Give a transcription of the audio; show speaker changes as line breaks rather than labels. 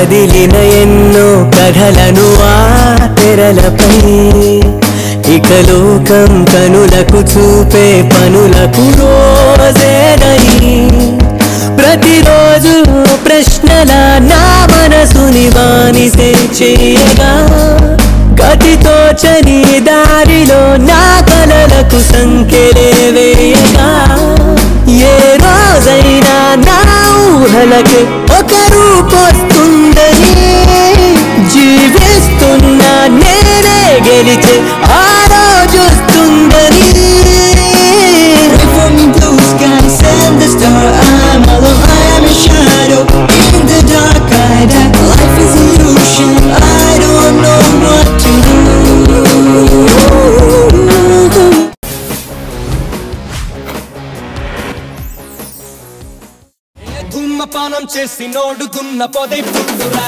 కదిలిన ఎన్నో కథలను ఆ తెరలపై. ఇక లోకం కనులకు చూపే పనులకు రోజేదై ప్రతిరోజు ప్రశ్నల నా మనసుని బానిసే చేయగా గతితో చని దారిలో నా కలలకు సంకెలే వేయగా ఏ రోజైనా నా ఊహలకి
ధూమపానం చేసి నోడు దున్న పొదై పుట్టురా